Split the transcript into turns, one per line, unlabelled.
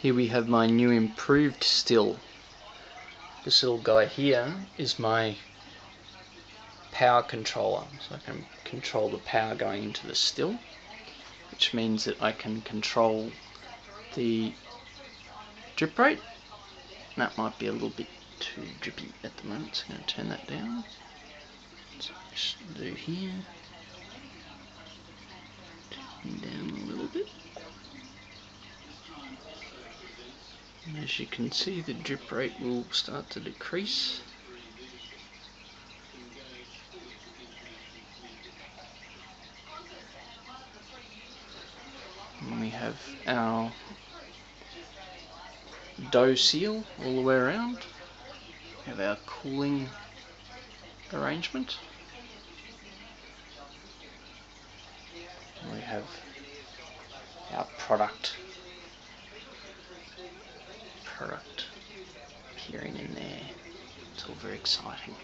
Here we have my new improved still. This little guy here is my power controller. So I can control the power going into the still, which means that I can control the drip rate. That might be a little bit too drippy at the moment, so I'm going to turn that down. So do here, turn down a little bit. And as you can see the drip rate will start to decrease. And we have our dough seal all the way around. We have our cooling arrangement. And we have our product product appearing in there. It's all very exciting.